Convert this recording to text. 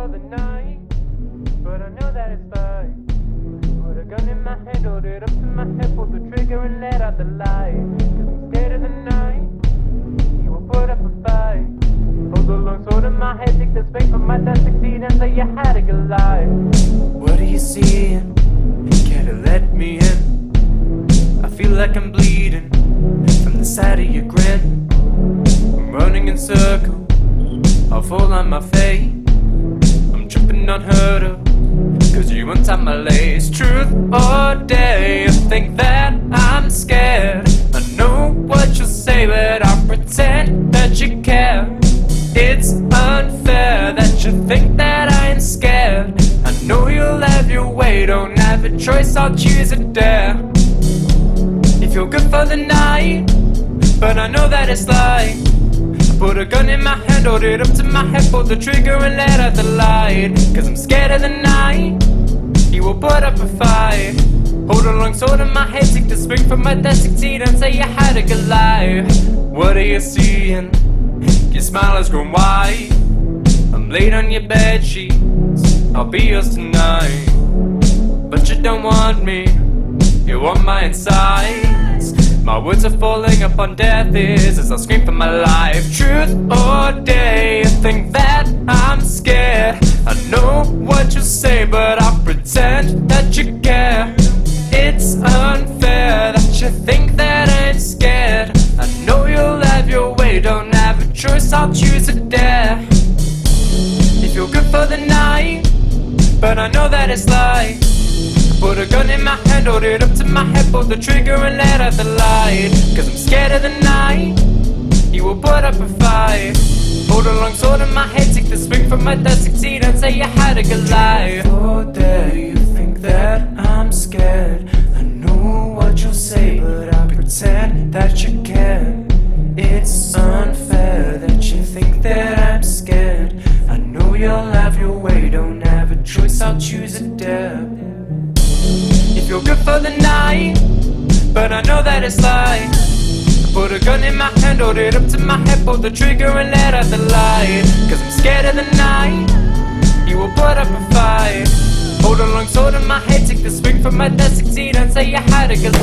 for the night, but I know that it's fine. Put a gun in my hand, hold it up to my head, pull the trigger and let out the light. Cause I'm scared of the night, you will put up a fight. Hold the long sword in my head, take the space from my dust, succeed and say you had a good life. What are you seeing? You let me in? I feel like I'm bleeding from the side of your grin. I'm running in circles. I'll fall on my face. On hurdle. Cause you untie my lace. Truth or dare, you think that I'm scared. I know what you'll say, but I'll pretend that you care. It's unfair that you think that I'm scared. I know you'll have your way, don't have a choice, I'll choose a dare. If you're good for the night, but I know that it's like. Put a gun in my hand, hold it up to my head, pull the trigger and let out the light. Cause I'm scared of the night, you will put up a fight. Hold a long sword in my head, take the spring from my desk, succeed and say you had a good life. What are you seeing? Your smile has grown wide. I'm laid on your bed sheets, I'll be yours tonight. But you don't want me, you want my insides. My words are falling upon deaf ears as I scream for my life. Truth or dare, you think that I'm scared. I know what you say, but I'll pretend that you care. It's unfair that you think that I'm scared. I know you'll have your way, don't have a choice, I'll choose a dare. You're good for the night, but I know that it's like. Put a gun in my hand, hold it up to my head, pull the trigger and let out the light. Cause I'm scared of the night, you will put up a fight. Hold a long sword in my head, take the swing from my desk, succeed and say you had a good life. Oh, dare you think that I'm scared. I know what you'll say, but I pretend that you care. It's unfair that you think that I'm scared. I know you'll have your way, don't have a choice, I'll choose a dare. You're good for the night, but I know that it's like. Put a gun in my hand, hold it up to my head, pull the trigger and let out the light. Cause I'm scared of the night, you will put up a fight. Hold a long sword in my head, take the swing from my desk, succeed and say you had a good